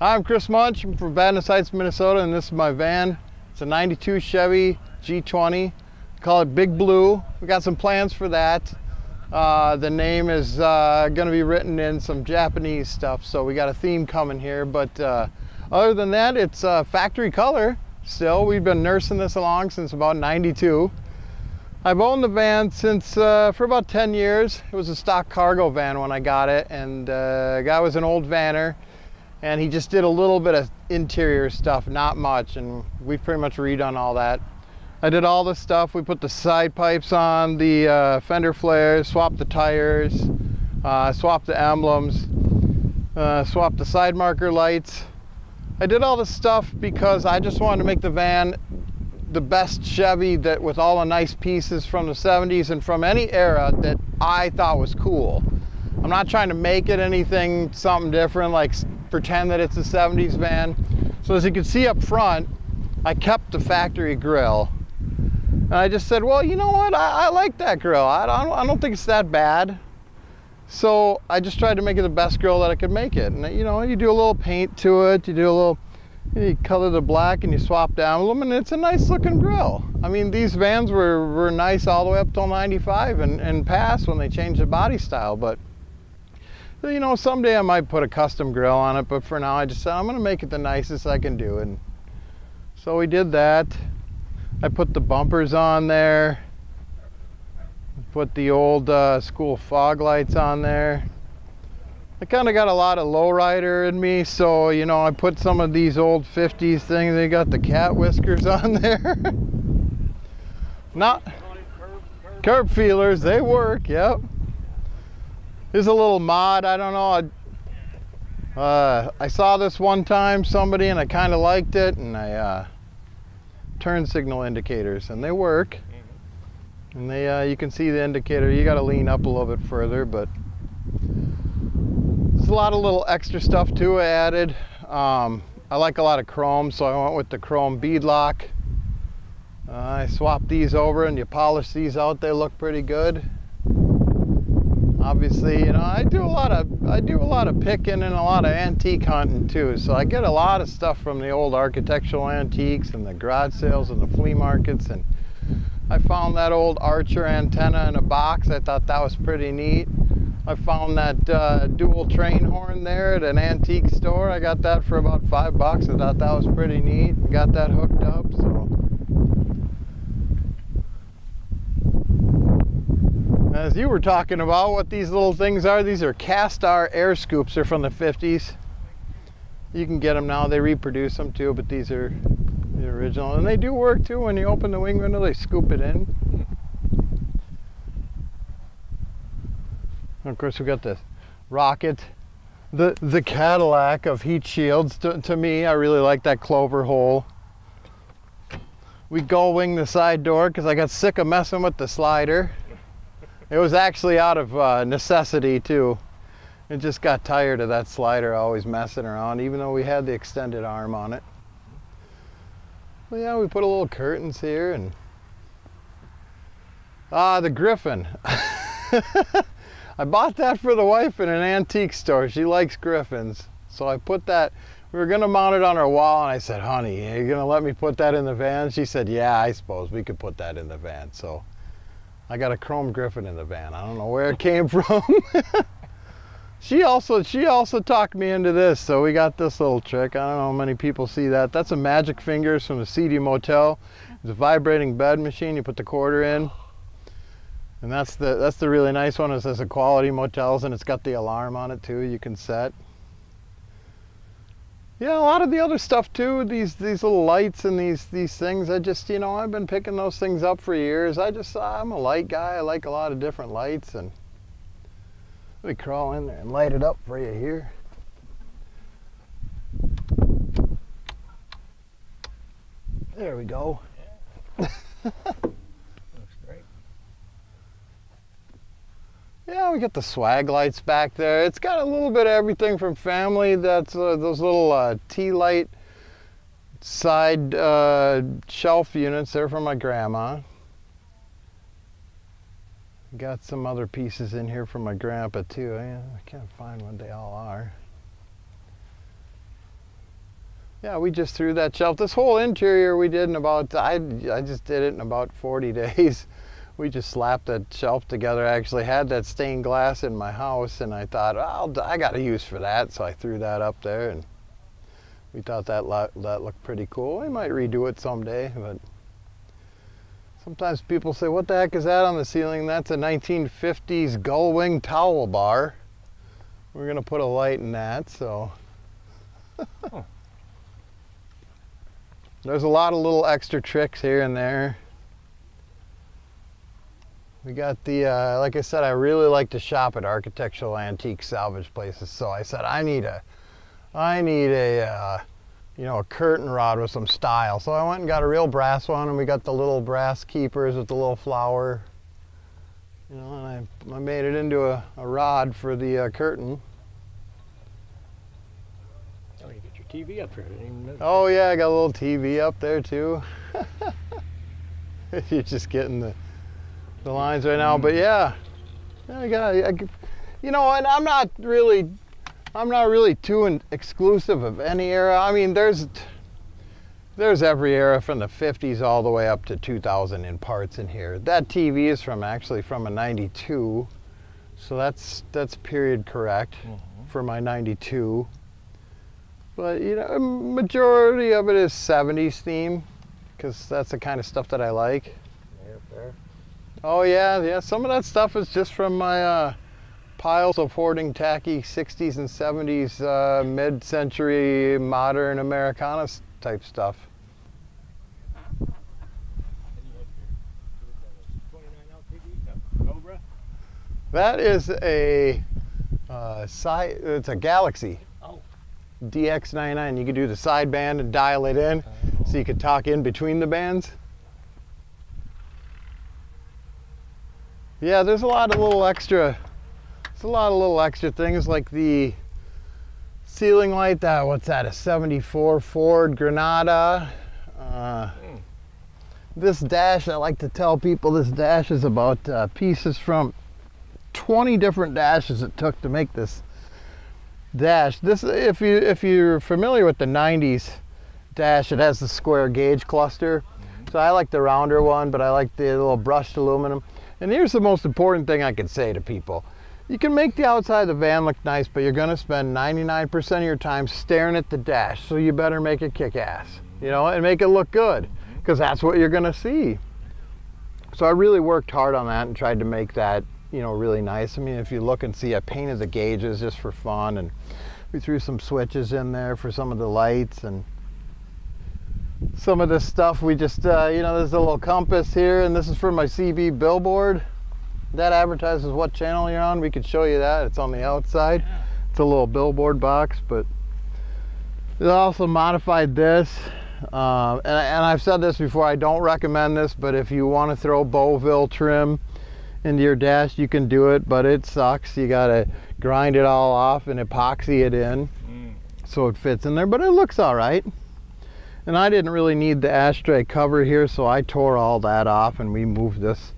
I'm Chris Muench I'm from Vadnais Heights, Minnesota, and this is my van. It's a 92 Chevy G20. Call it Big Blue. We got some plans for that. Uh, the name is uh, going to be written in some Japanese stuff, so we got a theme coming here. But uh, other than that, it's uh, factory color still. We've been nursing this along since about 92. I've owned the van since uh, for about 10 years. It was a stock cargo van when I got it, and uh, guy was an old vanner, and he just did a little bit of interior stuff, not much, and we've pretty much redone all that. I did all the stuff. We put the side pipes on the uh, fender flares, swapped the tires, uh, swapped the emblems, uh, swapped the side marker lights. I did all this stuff because I just wanted to make the van the best Chevy that with all the nice pieces from the 70s and from any era that I thought was cool. I'm not trying to make it anything something different like pretend that it's a 70s van. So as you can see up front, I kept the factory grill. And I just said, well, you know what? I, I like that grill. I don't, I don't think it's that bad. So I just tried to make it the best grill that I could make it. And you know, you do a little paint to it, you do a little you color the black and you swap down them and it's a nice looking grill. I mean, these vans were, were nice all the way up till 95 and, and past when they changed the body style, but you know, someday I might put a custom grill on it, but for now I just said I'm gonna make it the nicest I can do. And so we did that. I put the bumpers on there, put the old uh, school fog lights on there. I kind of got a lot of lowrider in me, so you know I put some of these old 50s things. They got the cat whiskers on there. Not curb feelers, they work. Yep. Here's a little mod. I don't know. I, uh, I saw this one time somebody and I kind of liked it, and I uh, turn signal indicators, and they work. And they, uh, you can see the indicator. You got to lean up a little bit further, but there's a lot of little extra stuff too added. Um, I like a lot of chrome, so I went with the chrome bead lock. Uh, I swapped these over and you polish these out, they look pretty good. Obviously, you know, I do a lot of I do a lot of picking and a lot of antique hunting too. So I get a lot of stuff from the old architectural antiques and the garage sales and the flea markets and I found that old Archer antenna in a box. I thought that was pretty neat. I found that uh, dual train horn there at an antique store. I got that for about five bucks. I thought that was pretty neat. Got that hooked up. So. As you were talking about what these little things are, these are Castar air scoops. They're from the 50s. You can get them now. They reproduce them too, but these are the original. And they do work too. When you open the wing window, they scoop it in. And of course, we got the rocket, the the Cadillac of heat shields. To, to me, I really like that clover hole. We gull wing the side door because I got sick of messing with the slider. It was actually out of uh, necessity too. It just got tired of that slider always messing around, even though we had the extended arm on it. Yeah, we put a little curtains here and ah, the Griffin. I bought that for the wife in an antique store. She likes griffins. So I put that, we were gonna mount it on our wall and I said, honey, are you gonna let me put that in the van? She said, yeah, I suppose we could put that in the van. So I got a chrome griffin in the van. I don't know where it came from. she also she also talked me into this, so we got this little trick. I don't know how many people see that. That's a Magic Fingers from the CD Motel. It's a vibrating bed machine. You put the quarter in. And that's the that's the really nice one. It says Quality Motels and it's got the alarm on it too. You can set. Yeah, a lot of the other stuff too. These these little lights and these these things. I just you know I've been picking those things up for years. I just I'm a light guy. I like a lot of different lights and let me crawl in there and light it up for you here. There we go. Yeah. Yeah, we got the swag lights back there. It's got a little bit of everything from family. That's uh, those little uh, T-light side uh, shelf units there from my grandma. Got some other pieces in here from my grandpa too. I, I can't find what they all are. Yeah, we just threw that shelf. This whole interior we did in about, I, I just did it in about 40 days. We just slapped that shelf together. I actually had that stained glass in my house and I thought, oh, I got a use for that. So I threw that up there and we thought that, lo that looked pretty cool. We might redo it someday, but sometimes people say, what the heck is that on the ceiling? That's a 1950s gull wing towel bar. We're gonna put a light in that, so. There's a lot of little extra tricks here and there. We got the, uh, like I said, I really like to shop at architectural antique salvage places. So I said, I need a, I need a, uh, you know, a curtain rod with some style. So I went and got a real brass one and we got the little brass keepers with the little flower. You know, and I, I made it into a, a rod for the uh, curtain. TV up here. Oh yeah, I got a little TV up there too. You're just getting the the lines right now, but yeah, yeah I got. I, you know, and I'm not really, I'm not really too exclusive of any era. I mean, there's there's every era from the 50s all the way up to 2000 in parts in here. That TV is from actually from a 92, so that's that's period correct mm -hmm. for my 92. But you know, majority of it is 70s theme because that's the kind of stuff that I like. Oh yeah, yeah. Some of that stuff is just from my uh, piles of hoarding tacky 60s and 70s uh, mid-century modern Americana type stuff. That is a uh, side. It's a Galaxy. DX99. You could do the sideband and dial it in so you could talk in between the bands. Yeah, there's a lot of little extra, there's a lot of little extra things like the ceiling light, that, what's that, a 74 Ford Granada. Uh, this dash, I like to tell people this dash is about uh, pieces from 20 different dashes it took to make this dash. This, if you if you're familiar with the '90s dash, it has the square gauge cluster. So I like the rounder one, but I like the little brushed aluminum. And here's the most important thing I can say to people. You can make the outside of the van look nice, but you're gonna spend 99% of your time staring at the dash. So you better make it kick ass, you know, and make it look good, because mm-hmm. that's what you're gonna see. So I really worked hard on that and tried to make that you know, really nice. I mean, if you look and see, I painted the gauges just for fun and we threw some switches in there for some of the lights and some of this stuff we just, uh, you know, there's a little compass here and this is for my CB billboard. That advertises what channel you're on. We could show you that. It's on the outside. Yeah. It's a little billboard box, but they also modified this. Uh, and, and I've said this before, I don't recommend this, but if you want to throw Beauville trim into your dash, you can do it, but it sucks. You gotta grind it all off and epoxy it in mm. so it fits in there, but it looks all right. And I didn't really need the ashtray cover here, so I tore all that off and we moved this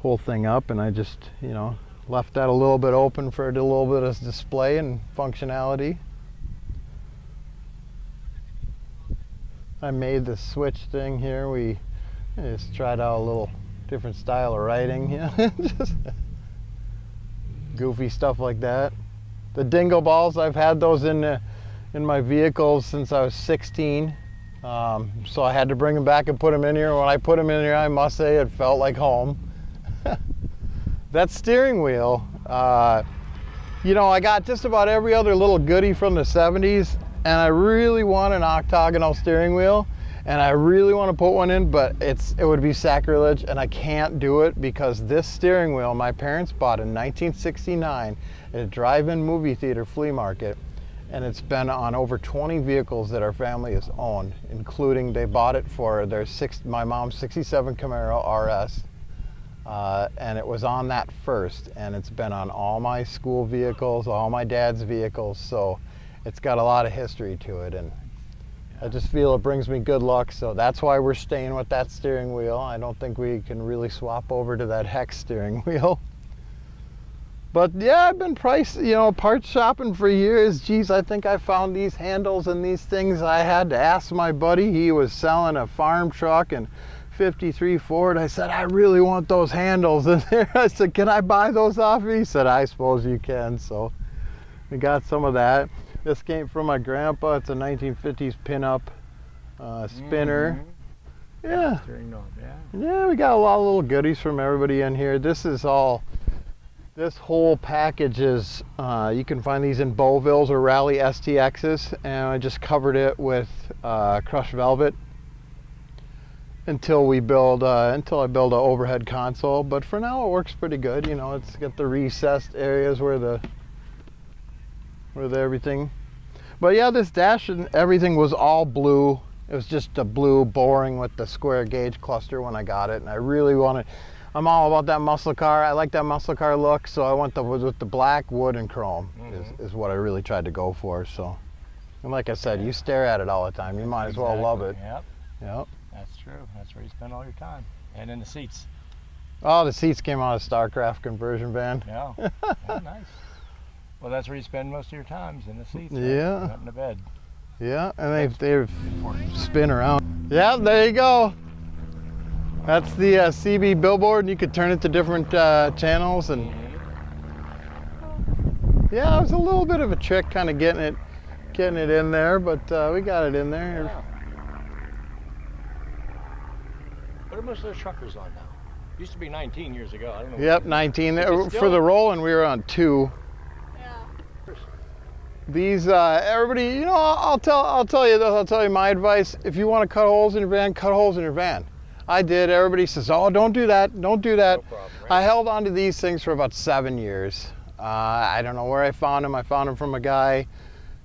whole thing up and I just, you know, left that a little bit open for a little bit of display and functionality. I made the switch thing here. We just tried out a little different style of writing, yeah. Just goofy stuff like that. The dingo balls, I've had those in the, in my vehicles since I was 16. Um, so I had to bring them back and put them in here. When I put them in here, I must say it felt like home. that steering wheel, uh, you know, I got just about every other little goodie from the 70s, and I really want an octagonal steering wheel and I really want to put one in, but it's it would be sacrilege, and I can't do it because this steering wheel my parents bought in 1969 at a drive-in movie theater flea market, and it's been on over 20 vehicles that our family has owned, including they bought it for their six my mom's 67 Camaro RS. Uh, and it was on that first and it's been on all my school vehicles all my dad's vehicles so it's got a lot of history to it and I just feel it brings me good luck, so that's why we're staying with that steering wheel. I don't think we can really swap over to that hex steering wheel. But yeah, I've been price, you know, parts shopping for years. Geez, I think I found these handles and these things. I had to ask my buddy. He was selling a farm truck and 53 Ford. I said, I really want those handles. And there I said, can I buy those off you? He said, I suppose you can. So we got some of that. This came from my grandpa. It's a 1950s pinup uh, spinner. Mhm. Yeah. Yeah. Yeah, we got a lot of little goodies from everybody in here. This is all, this whole package is, uh, you can find these in Beauvilles or Rally STXs, and I just covered it with uh, crushed velvet until we build, uh, until I build an overhead console. But for now, it works pretty good. You know, it's got the recessed areas where the, where the everything. But yeah, this dash and everything was all blue. It was just a blue boring with the square gauge cluster when I got it, and I really wanted. I'm all about that muscle car. I like that muscle car look, so I went the, with the black wood and chrome Mhm. is, is what I really tried to go for. So, and like I said, you stare at it all the time. You might as well love it. Yep, Yep. that's true. That's where you spend all your time. And in the seats. Oh, the seats came out of StarCraft conversion van. Yeah. yeah nice. Well, that's where you spend most of your times in the seats. right? Yeah. Not in the bed. Yeah, and they they spin around. Yeah, there you go. That's the uh, CB billboard, and you could turn it to different uh, channels. And yeah, it was a little bit of a trick, kind of getting it, getting it in there, but uh, we got it in there. Yeah. What are most of those truckers on now? Used to be 19 years ago. I don't know. Yep, 19. Is it Uh, For still- the rolling, we were on two. Yeah. These, uh, everybody, you know, I'll I'll tell, I'll tell you this. I'll tell you my advice. If you want to cut holes in your van, cut holes in your van. I did. Everybody says, "Oh, don't do that. Don't do that." No problem, right? I held on to these things for about seven years. Uh, I don't know where I found them. I found them from a guy,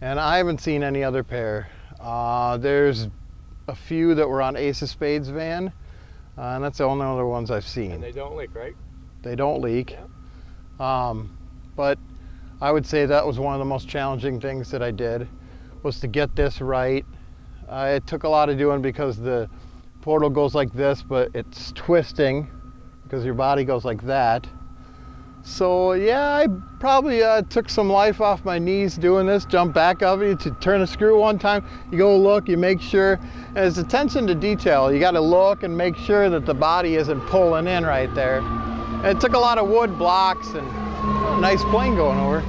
and I haven't seen any other pair. Uh, there's a few that were on Ace of Spades van, uh, and that's the only other ones I've seen And they don't leak, right? they don't leak. Um, but I would say that was one of the most challenging things that I did was to get this right. Uh, it took a lot of doing because the portal goes like this, but it's twisting because your body goes like that. So yeah, I probably uh, took some life off my knees doing this. Jump back of it to turn a screw one time. You go look, you make sure. And it's attention to detail. You got to look and make sure that the body isn't pulling in right there. And it took a lot of wood blocks and nice plane going over.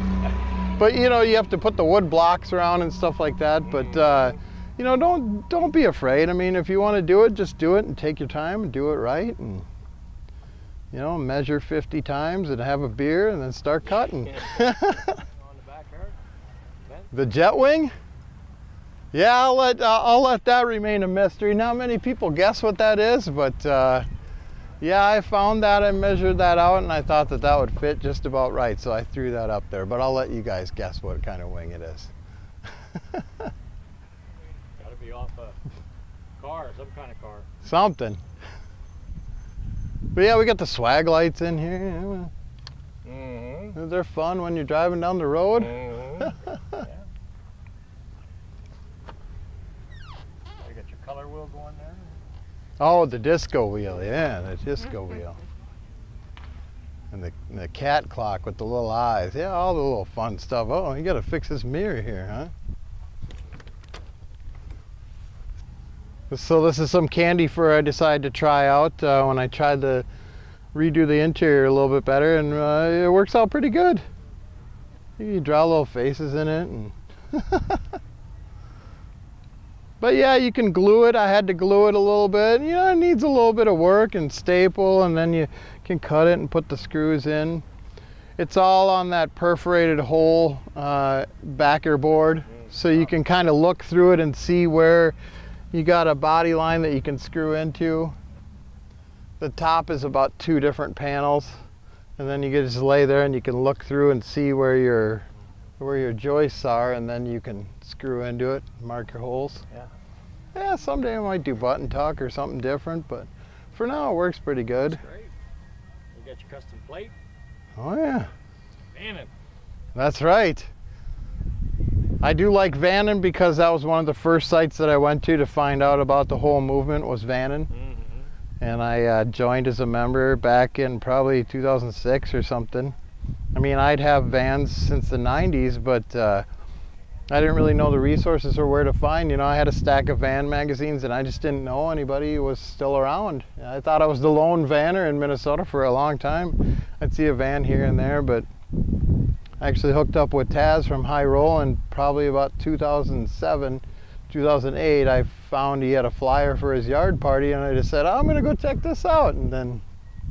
But you know, you have to put the wood blocks around and stuff like that. But uh, you know, don't don't be afraid. I mean, if you want to do it, just do it and take your time and do it right. And you know, measure 50 times and have a beer and then start cutting. The the jet wing? Yeah, I'll let uh, I'll let that remain a mystery. Not many people guess what that is, but uh, yeah, I found that. I measured that out, and I thought that that would fit just about right, so I threw that up there. But I'll let you guys guess what kind of wing it is. Got to be off a car, some kind of car. Something. But yeah, we got the swag lights in here. Mm-hmm. They're fun when you're driving down the road. Mm-hmm. yeah. You got your color wheel going there. Oh, the disco wheel, yeah, the disco wheel. And the, the cat clock with the little eyes. Yeah, all the little fun stuff. Oh, you gotta fix this mirror here, huh? So this is some candy fur I decided to try out uh, when I tried to redo the interior a little bit better and uh, it works out pretty good. You draw little faces in it and But yeah, you can glue it. I had to glue it a little bit. You know, it needs a little bit of work and staple, and then you can cut it and put the screws in. It's all on that perforated hole uh, backer board, so you can kind of look through it and see where you got a body line that you can screw into. The top is about two different panels, and then you can just lay there and you can look through and see where your where your joists are, and then you can screw into it, mark your holes. Yeah. Yeah, someday I might do button tuck or something different, but for now it works pretty good. Great. You got your custom plate. Oh yeah, Damn it. that's right. I do like Vannon because that was one of the first sites that I went to to find out about the whole movement was Vannon. Mm-hmm. And I uh, joined as a member back in probably 2006 or something. I mean, I'd have vans since the 90s, but uh, I didn't really know the resources or where to find. You know, I had a stack of van magazines and I just didn't know anybody was still around. I thought I was the lone vanner in Minnesota for a long time. I'd see a van here and there, but actually hooked up with Taz from High Roll and probably about 2007, 2008, I found he had a flyer for his yard party and I just said, oh, I'm gonna go check this out. And then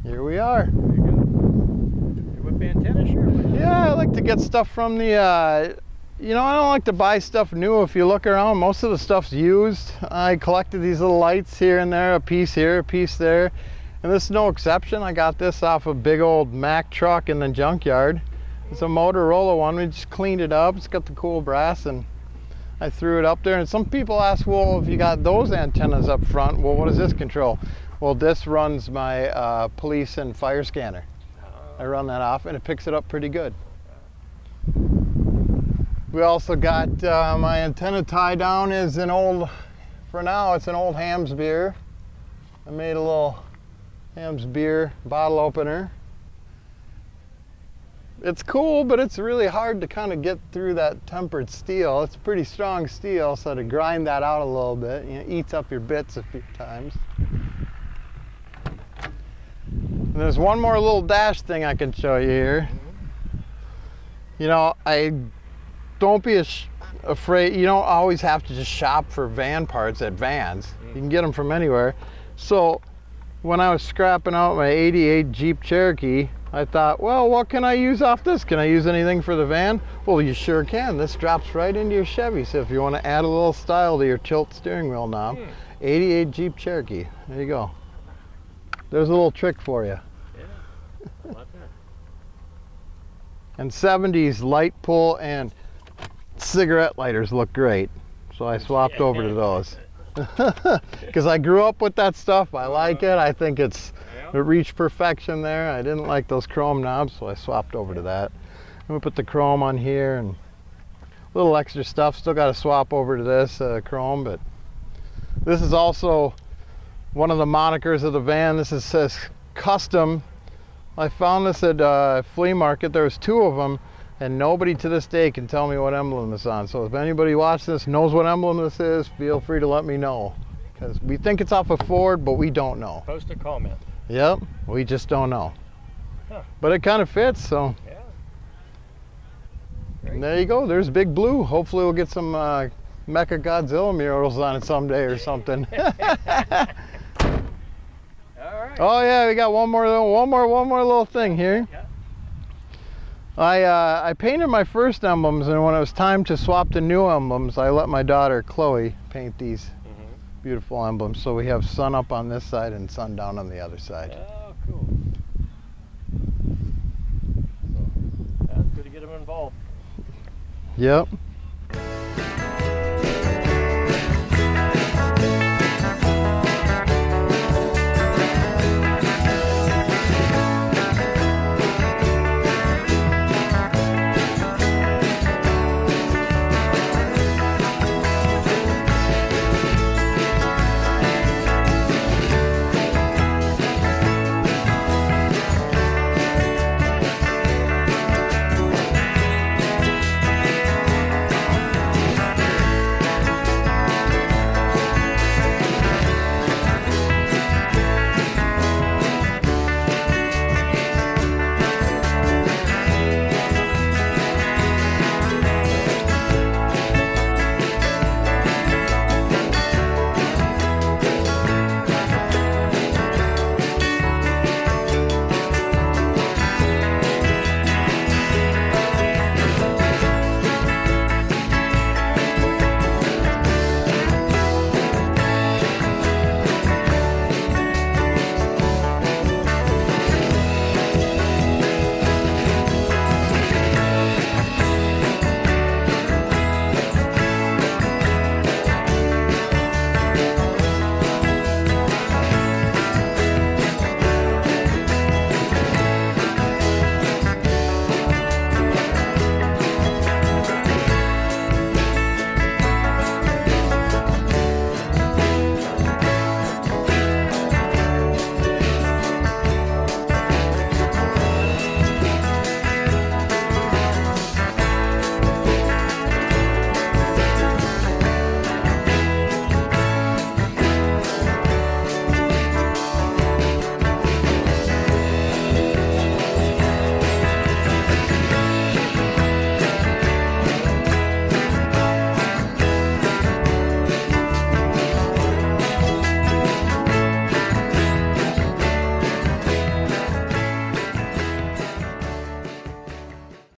here we are. There you go. You whip antenna, sure. Yeah, I like to get stuff from the, uh, you know, I don't like to buy stuff new. If you look around, most of the stuff's used. I collected these little lights here and there, a piece here, a piece there. And this is no exception. I got this off a big old Mack truck in the junkyard. It's a Motorola one. We just cleaned it up. It's got the cool brass and I threw it up there. And some people ask, well, if you got those antennas up front, well, what does this control? Well, this runs my uh, police and fire scanner. I run that off and it picks it up pretty good. We also got uh, my antenna tie down is an old, for now it's an old Hamm's beer. I made a little Hamm's beer bottle opener. It's cool, but it's really hard to kind of get through that tempered steel. It's pretty strong steel, so to grind that out a little bit, you know, eats up your bits a few times. And there's one more little dash thing I can show you here. You know, I don't be afraid. You don't always have to just shop for van parts at Vans. You can get them from anywhere. So when I was scrapping out my 88 Jeep Cherokee, I thought, well, what can I use off this? Can I use anything for the van? Well, you sure can. This drops right into your Chevy. So if you want to add a little style to your tilt steering wheel knob, 88 Jeep Cherokee. There you go. There's a little trick for you. Yeah. Like that. And 70s light pull and cigarette lighters look great. So I swapped over to those. Because I grew up with that stuff. I like it. I think it's it reached perfection there. I didn't like those chrome knobs, so I swapped over to that. And we put the chrome on here and a little extra stuff. Still got to swap over to this uh, chrome, but this is also one of the monikers of the van. This is says custom. I found this at uh, flea market. There was two of them, and nobody to this day can tell me what emblem this is on. So if anybody watching this knows what emblem this is, feel free to let me know. Because we think it's off of Ford, but we don't know. Post a comment. Yep, we just don't know. Huh. But it kind of fits, so Yeah. and there you go. There's Big Blue. Hopefully we'll get some uh, Mecha Godzilla murals on it someday or something. All right. oh yeah, we got one more, little- one more, one more little thing here. Yeah. I uh, I painted my first emblems, and when it was time to swap to new emblems, I let my daughter Chloe paint these. Beautiful emblem. So we have sun up on this side and sun down on the other side. Oh, cool. So, that's good to get them involved. Yep.